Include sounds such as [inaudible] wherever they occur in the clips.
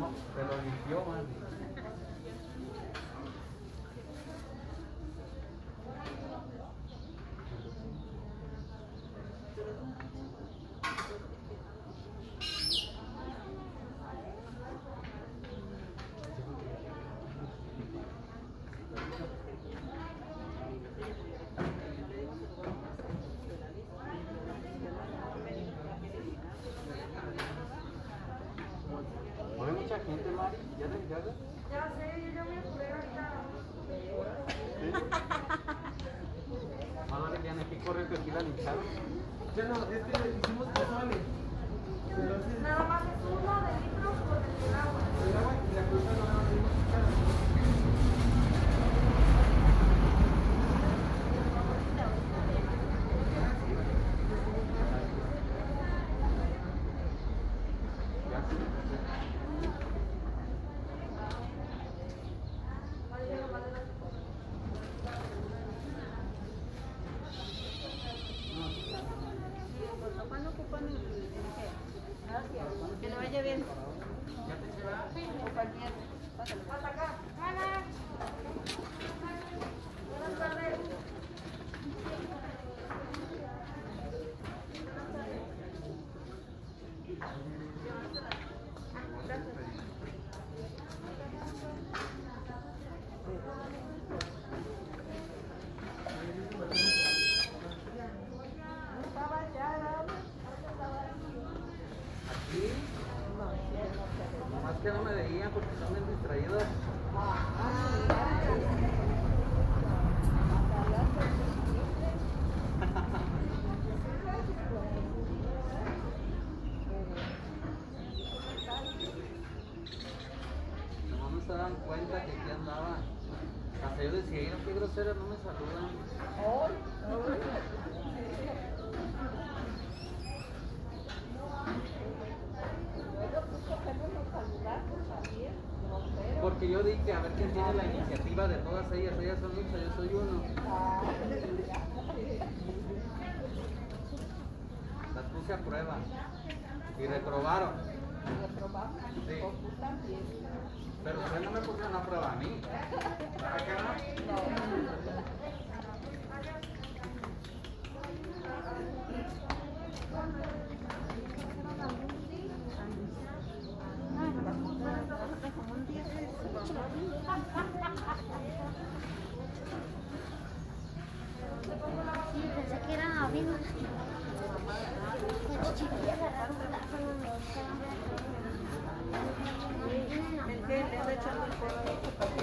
no, de los idiomas. うん。daban cuenta que aquí andaba. Hasta yo decía, mira qué grosera, no me saludan. Porque yo dije, a ver quién tiene la iniciativa de todas ellas, ellas son muchas, yo soy uno. Las puse a prueba y reprobaron. Pero usted no me puso una prueba a mí. ¿Para qué no? no. ちゃんのコロナとかで。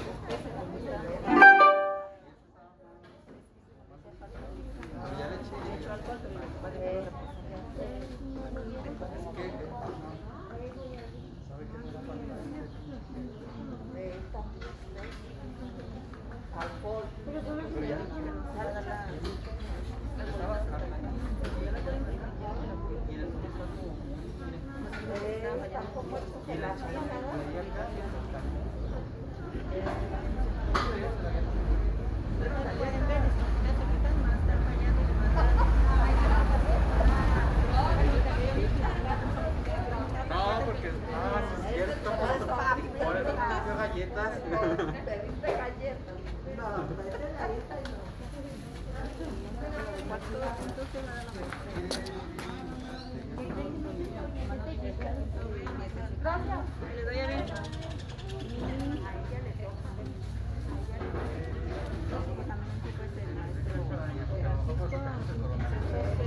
Gracias.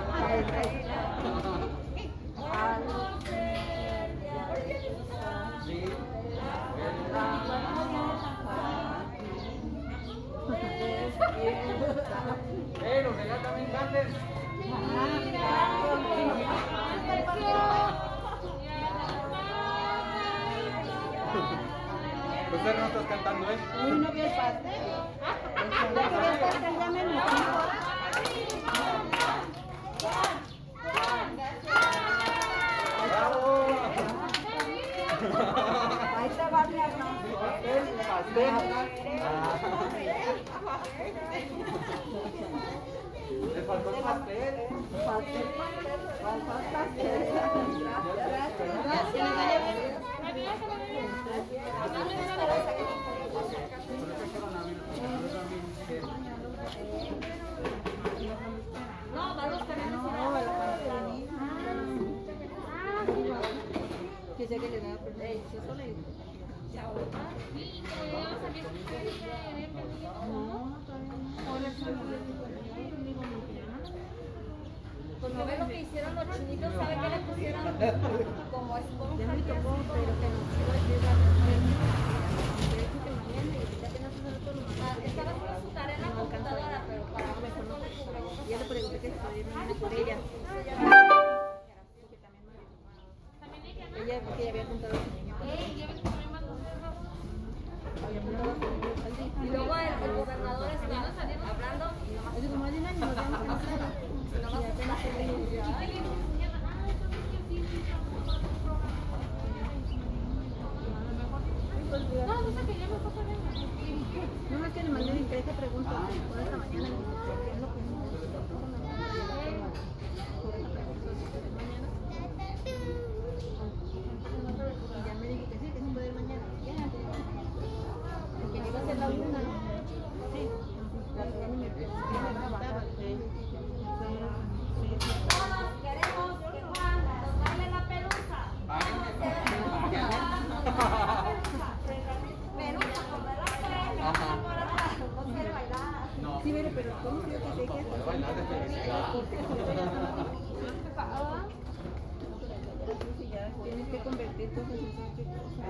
vez que Sí. Eh, los de allá también canten. Usted no estás cantando, ¿eh? Uy, no vio el pastel. Ya que vio el pastel, ya me enojé. Gracias. Da permiso solo y... Porque ve lo que hicieron los chinitos, ¿sabe qué le pusieron? [laughs] Como esponja. Ya me tocó, pero que nos iba a llegar a hacer. que mañana y ya apenas hace rato lo Ah. Estaba haciendo su tarea en la computadora, pero para mejor no le cubrebocas. Ya le pregunté que si podía venir por ella. Ella, porque ella había juntado a su niño. Había juntado a su niño. Y luego el, el gobernador está hablando y nomás Así como dime, nos vemos en la sala. Y apenas se le dice, ay, pues, diga, No, es que le mandé por mañana. ya me dijo que sí, que sí puede ir mañana. Iba la una. Sí. La que ni me preguntaba. Sí. todos queremos que Juan nos baile la pelusa. Pelusa, por la no quiere bailar. No. Sí, pero, pero ¿cómo creo que sé que Puede bailar de felicidad. Si ya tienes que convertir cosas en qué cosa.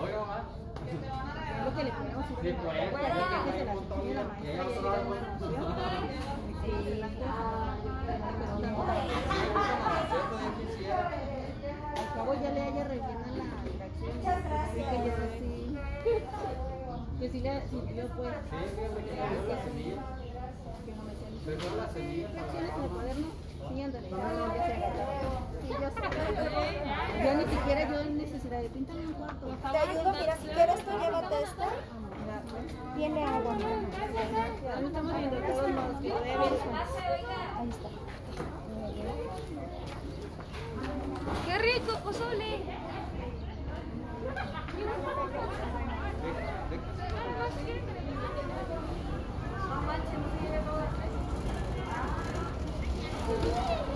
Oiga, mamá. Es lo que le ponemos. Sí, pues. que se la enseñe la maestra y ella llega a una canción. Sí, Al cabo ya le haya rellena la dirección. Así que yo sí. Que sí le, sí, yo pues. Que no me la semilla para ¿Tienes en el cuaderno? Sí, ándale, ya, ya sé. Sí, ya sé. Ya ni siquiera yo en necesidad de pintarme un cuarto. Te ayudo, mira, si quieres tú llévate esto. Tiene agua. Ya no estamos viendo todos los que todavía ves. Ahí está. ¡Qué rico, pozole! No manches, no se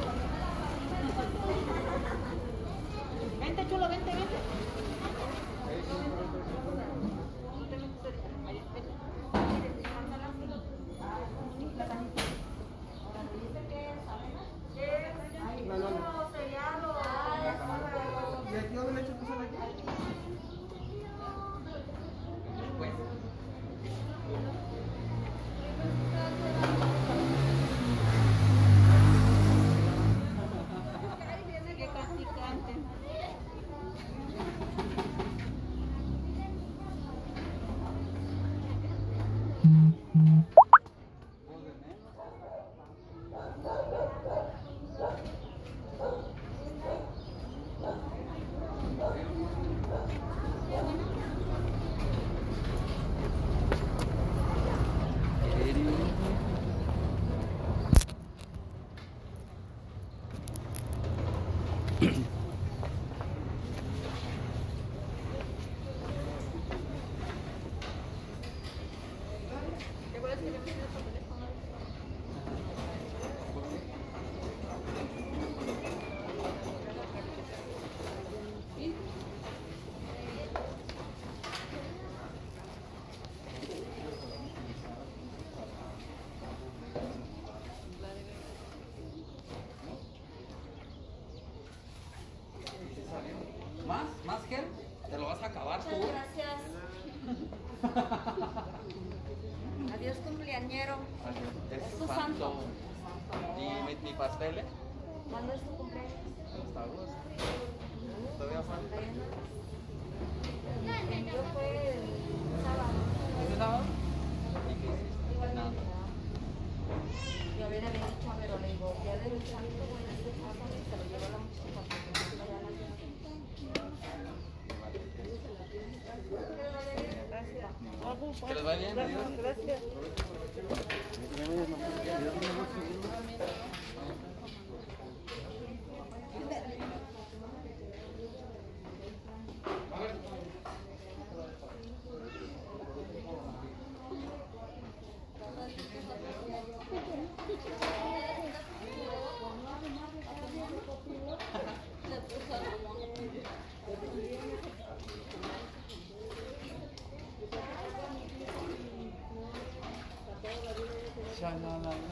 la la la.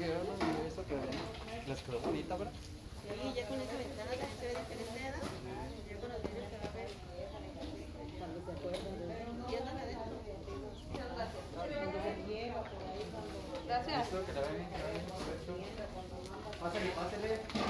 porque yo eso que bonita, ¿verdad? Sí, ya con esa ventana se ve diferente, ¿verdad? Ya con a ver. Gracias. Pásale, pásale.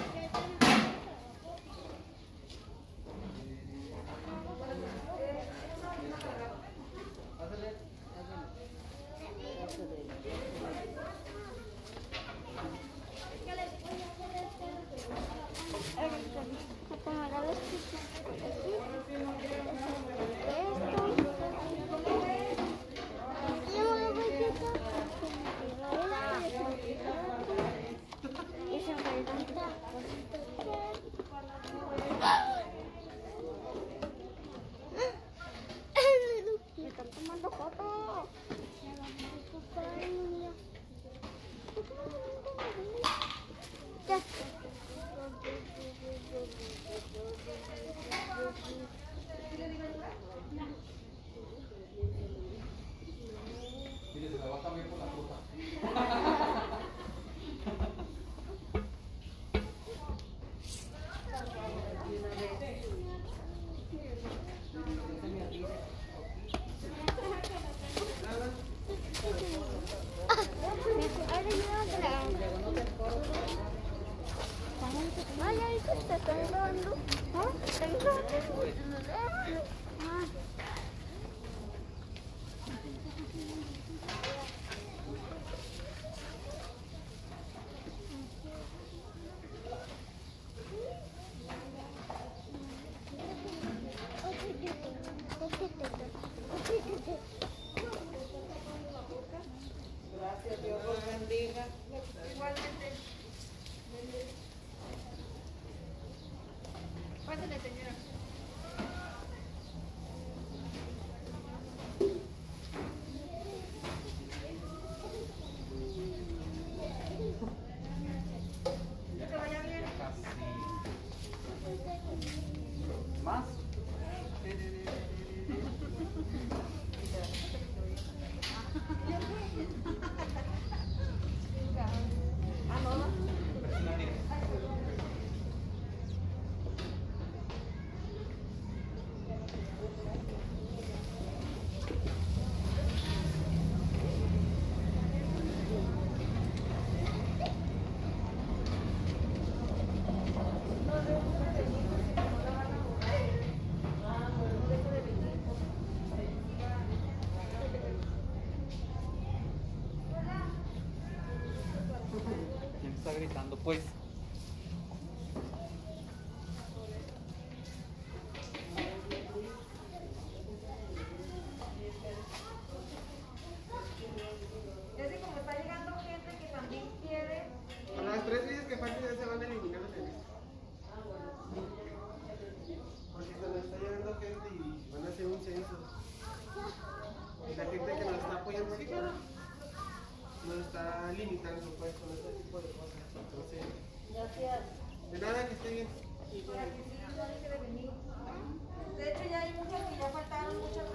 no está limitando pues con este tipo de cosas. Entonces, gracias. De nada que esté bien. Para que sí, no deje de venir. De hecho ya hay muchas que ya faltaron muchas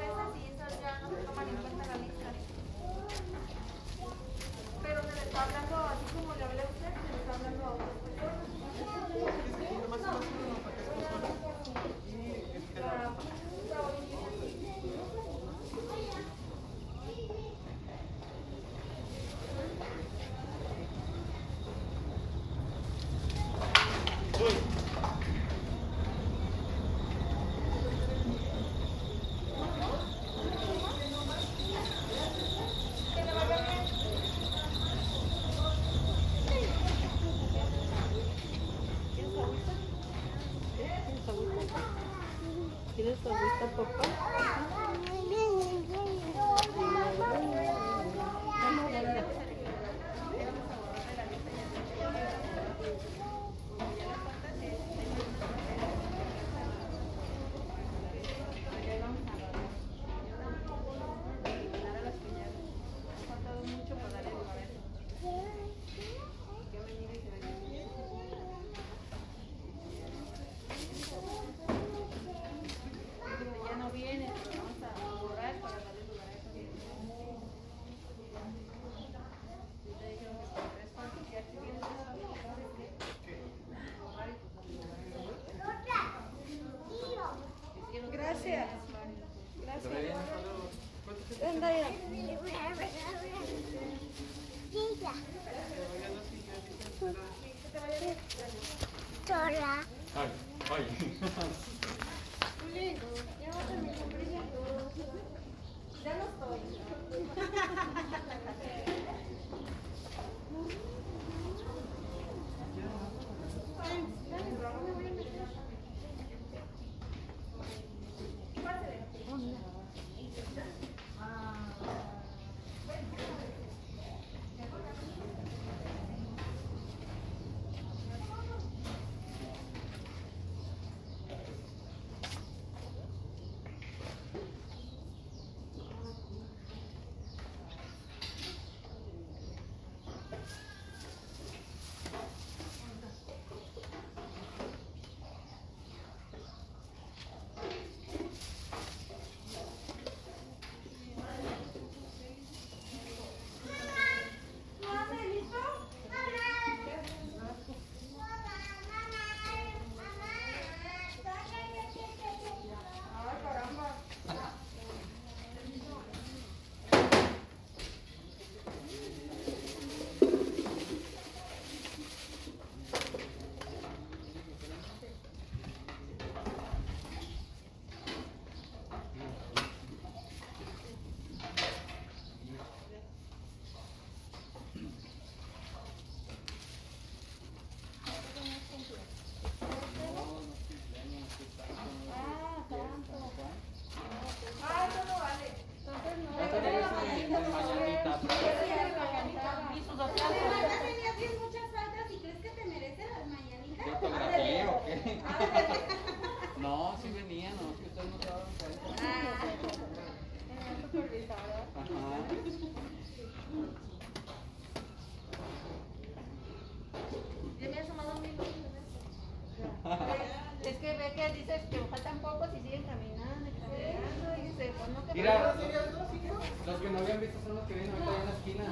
Los que no habían visto son los que vienen ahorita en la esquina.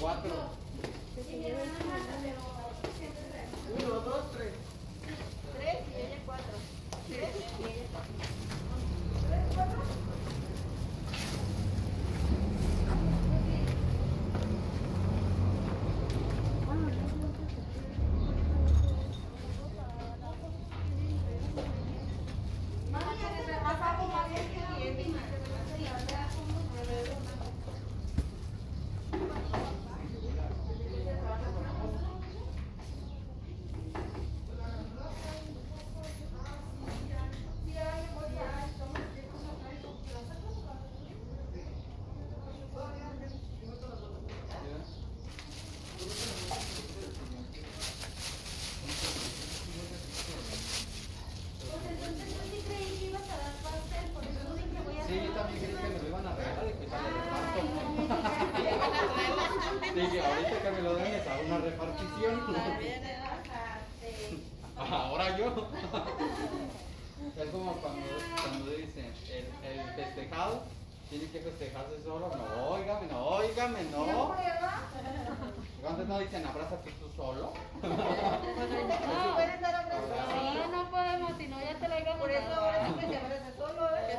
Cuatro. Uno, dos, tres. Tres y ella cuatro. Tres y ella cuatro. ¿Tres, cuatro? Dije, ahorita que me lo den es a una repartición. [laughs] Este. Ahora yo. Es como cuando, cuando dicen, el, el, festejado tiene que festejarse solo. No, óigame, no, óigame, no. ¿Cuántos no dicen abrázate tú solo? [laughs] Pues ahorita que no pueden dar abrazos. No, no podemos, si no ya te lo digo. Por eso ahora ¿eh? que se abraza solo, ¿eh?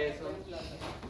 pesos.